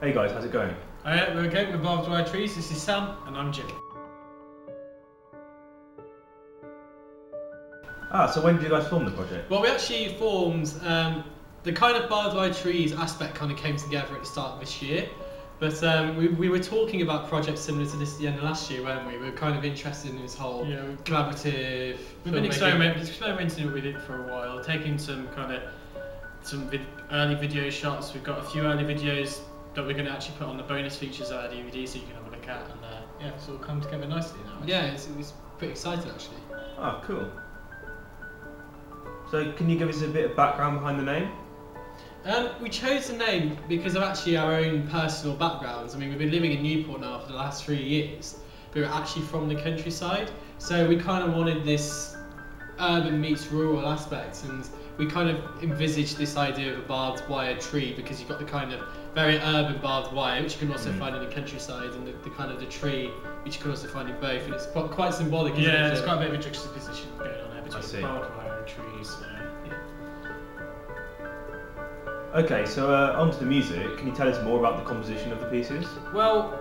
Hey guys, how's it going? Alright, we're okay with Barbed Wire Trees. This is Sam, and I'm Jim. Ah, so when did you guys form the project? Well, we actually formed um, the kind of barbed wire trees aspect kind of came together at the start of this year. But um, we, we were talking about projects similar to this at the end of last year, weren't we? We were kind of interested in this whole Yeah, we've- collaborative. We've been filmmaking. experiment, experimenting with it for a while, taking some kind of some vid- early video shots. We've got a few early videos that we're going to actually put on the bonus features of our DVD, so you can have a look at, and uh, yeah, it's all come together nicely now. Yeah, it's, it's pretty exciting actually. Oh, cool. So can you give us a bit of background behind the name? Um, we chose the name because of actually our own personal backgrounds. I mean, we've been living in Newport now for the last three years, but we're actually from the countryside, so we kind of wanted this urban meets rural aspects and we kind of envisaged this idea of a barbed wire tree because you've got the kind of very urban barbed wire, which you can also Mm. find in the countryside, and the, the kind of the tree, which you can also find in both, and it's quite, quite symbolic. Isn't Yeah, it? there's quite a bit of a juxtaposition going on there between barbed wire and trees. Uh, Okay, so uh, on to the music. Can you tell us more about the composition of the pieces? Well,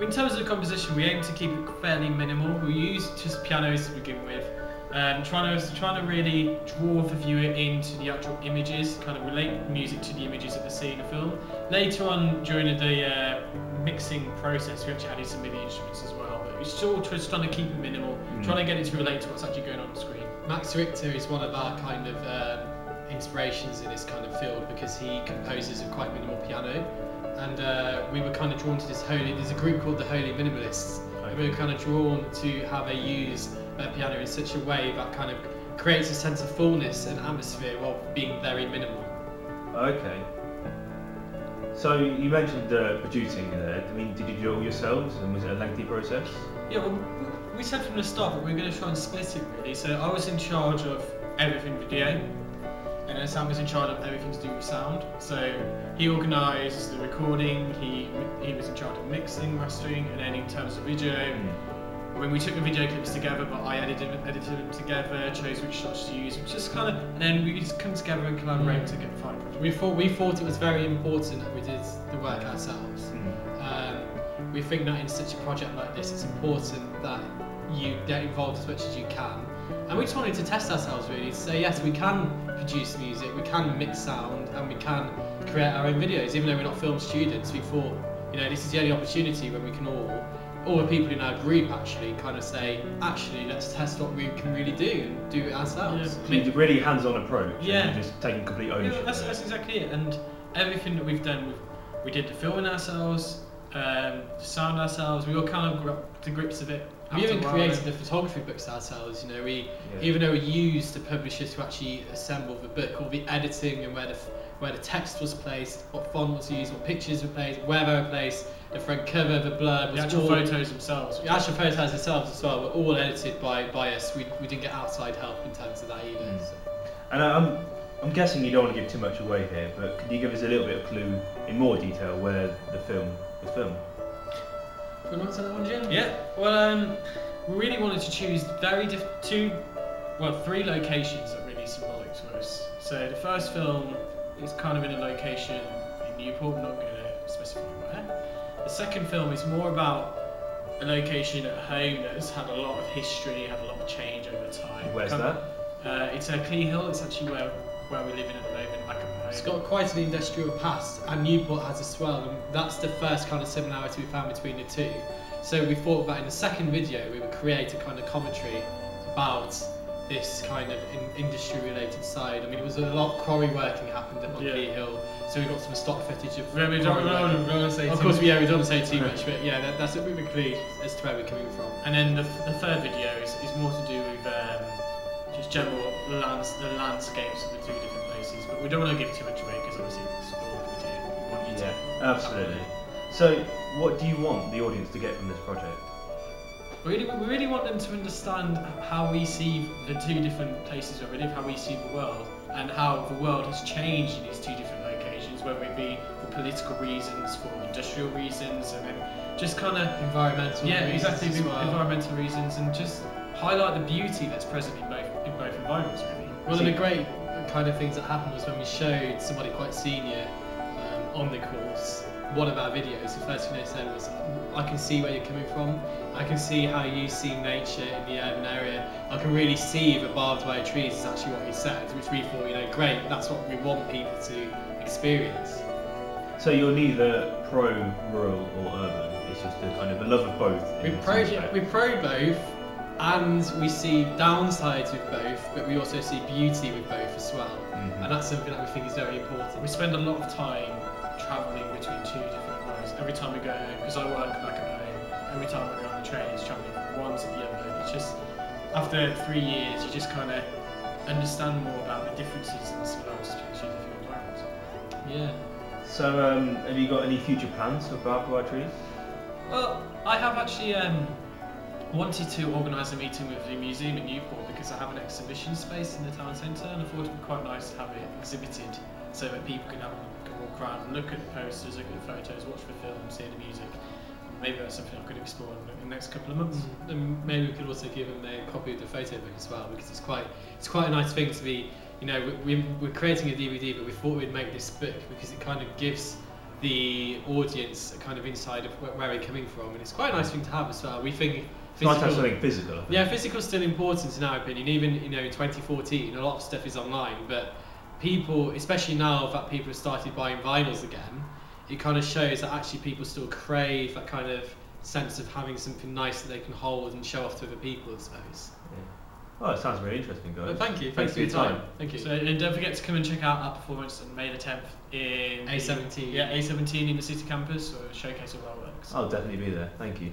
in terms of the composition, we aim to keep it fairly minimal. We use just pianos to begin with, um, trying to trying to really draw the viewer into the actual images, kind of relate music to the images that they see in the film. Later on, during the uh, mixing process, we actually added some MIDI instruments as well. But it's still just trying to keep it minimal, Mm. trying to get it to relate to what's actually going on on screen. Max Richter is one of our kind of um, inspirations in this kind of field because he composes with quite minimal piano. And uh, we were kind of drawn to this holy, there's a group called the Holy Minimalists. And we were kind of drawn to how they use their piano in such a way that kind of creates a sense of fullness and atmosphere while being very minimal. Okay. So you mentioned uh, producing there. I mean, did you do it all yourselves, and was it a lengthy process? Yeah, well, we said from the start that we were going to try and split it really. So I was in charge of everything video, and then Sam was in charge of everything to do with sound. So he organised the recording, he he was in charge of mixing, mastering, and then in terms of video, when we took the video clips together, but I edited edited them together, chose which shots to use, just kind of, and then we just come together and collaborate to get the final project. We thought, we thought it was very important that we did the work ourselves. Um, we think that in such a project like this, it's important that you get involved as much as you can. And we just wanted to test ourselves really to say, yes, we can produce music, we can mix sound, and we can create our own videos. Even though we're not film students, we thought, you know, this is the only opportunity when we can all, all the people in our group actually kind of say, actually, let's test what we can really do and do it ourselves. Yeah. Did a really hands-on approach. Yeah. you're just taking complete ownership. Yeah, that's, that's exactly it. And everything that we've done, we've, we did the filming ourselves, um, the sound ourselves. We all kind of got to grips of it. We even created the photography books ourselves. You know, we Yeah. even though we used the publishers to actually assemble the book, all the editing and where the where the text was placed, what font was used, what pictures were placed, where they were placed, the front cover, the blurb, the actual all, photos themselves. The actual photos themselves as well were all edited by, by us. We, we didn't get outside help in terms of that either. Mm. So. And I- I'm, I'm guessing you don't want to give too much away here, but could you give us a little bit of clue in more detail where the film was filmed? Do you want to answer that one, Jim? Yeah. Well, um, we really wanted to choose very diff- two, well, three locations that are really symbolic to us. So the first film is kind of in a location in Newport. I'm not going to specify where. The second film is more about a location at home that has had a lot of history, had a lot of change over time. Where's Come- that? Uh, it's at Clee Hill. It's actually where where we're living at the moment, back at home. It's got quite an industrial past, and Newport has as well, and that's the first kind of similarity we found between the two. So we thought that in the second video we would create a kind of commentary about this kind of in- industry-related side. I mean, it was a lot of quarry working happened at on Yeah. Hill, so we got some stock footage of. Yeah, we don't, quarry we don't, we don't say Of too course, much. we, yeah, we don't want to say too much, but yeah, that, that's a bit of a clue as to where we're coming from. And then the, the third video is, is more to do with um, just general lands, the landscapes of the two different places. But we don't want to give too much away because obviously it's spoiled video. We want you to. Yeah, absolutely. So, what do you want the audience to get from this project? Really, we really want them to understand how we see the two different places where we live, how we see the world, and how the world has changed in these two different locations, whether it be for political reasons, for industrial reasons, and then just kind of Environmental. yeah, reasons exactly, well. environmental reasons, and just highlight the beauty that's present in both in both environments. Really. One of the great kind of things that happened was when we showed somebody quite senior um, on the course one of our videos, the first thing they said was, I can see where you're coming from. I can see how you see nature in the urban area. I can really see the barbed wire trees is actually what he said, which we thought, you know, great, that's what we want people to experience. So you're neither pro rural or urban. It's just a kind of a love of both. We pro, we pro both, and we see downsides with both, but we also see beauty with both as well. Mhm. And that's something that we think is very important. We spend a lot of time Every time we go, because I work back at home, every time I go on the train, it's travelling from one to the other. It's just, after three years, you just kind of understand more about the differences and similarities between two different environments. Yeah. So um, have you got any future plans for barbed wire trees? Well, I have actually um, wanted to organise a meeting with the museum in Newport because I have an exhibition space in the town centre and I thought it would be quite nice to have it exhibited so that people can have can walk around and look at the posters, look at the photos, watch the films, hear the music. Maybe that's something I could explore in the next couple of months. Mm-hmm. And maybe we could also give them a copy of the photo book as well, because it's quite it's quite a nice thing to be. You know, we, we- we're creating a DVD, but we thought we'd make this book because it kind of gives the audience a kind of insight of where, where we're coming from, and it's quite a nice thing to have as well. We think It's nice to have physical- something physical. I think. Yeah, physical's still important in our opinion. Even you know in 2014, a lot of stuff is online, but people, especially now that people have started buying vinyls again, it kind of shows that actually people still crave that kind of sense of having something nice that they can hold and show off to other people, I suppose. Oh, it sounds really interesting, guys. But thank you, Thanks thanks, for your time. Thank you. So and don't forget to come and check out our performance on May the 10th in A17. Yeah, A17 in the city campus or a showcase of our works. I'll definitely be there. Thank you.